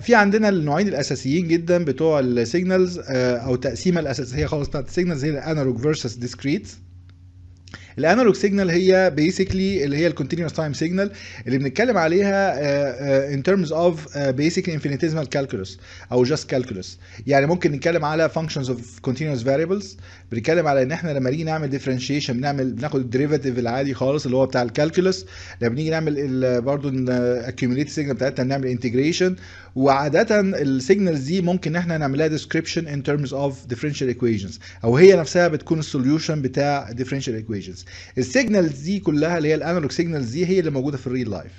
في عندنا النوعين الأساسيين جدا بتوع ال signals أو التقسيمه الاساسيه خالص بتاعت ال signals هي ال analog versus discrete ال analog signal هي basically اللي هي ال continuous time signal اللي بنتكلم عليها in terms of basically infinitesimal calculus أو just calculus يعني ممكن نتكلم على functions of continuous variables. بنتكلم على إن إحنا لما نيجي نعمل differentiation بنعمل بناخد ال derivative العادي خالص اللي هو بتاع ال calculus لما نيجي نعمل برضه accumulate signal بتاعتنا نعمل integration وعاده ال signals دي ممكن إحنا نعملها description in terms of differential equations أو هي نفسها بتكون ال solution بتاع differential equations ال signals دي كلها اللي هي ال analog signals دي هي اللي موجودة في ال real life.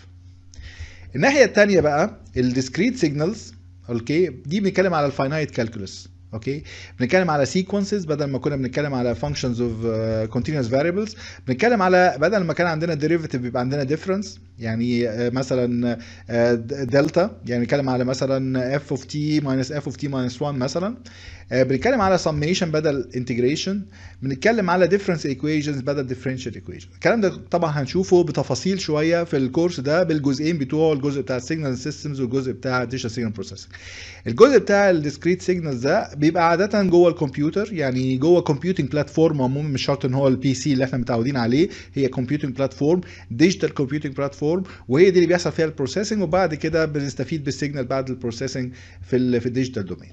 الناحية الثانية بقى ال discrete signals okay؟ دي بنتكلم على ال finite calculus okay؟ بنتكلم على sequences بدل ما كنا بنتكلم على of uh, continuous variables. بنتكلم على بدل ما كان عندنا derivative بيبقى عندنا difference. يعني uh, مثلا delta uh, يعني نتكلم على مثلا f of t minus f of t minus 1 مثلا. بنتكلم على summation بدل integration. بنتكلم على difference equations بدل differential equation. الكلام ده طبعا هنشوفه بتفاصيل شوية في الكورس ده بالجزئين بتوعه الجزء بتاع ال signal systems والجزء بتاع ال digital signal processing الجزء بتاع ال discrete signals ده بيبقى عادة جوه الكمبيوتر يعني جوه computing platform عموما مش شرط إن هو ال PC اللي إحنا متعودين عليه هي computing platform digital computing platform وهي دي اللي بيحصل فيها ال processing وبعد كده بنستفيد بال signal بعد ال processing في ال في ال digital domain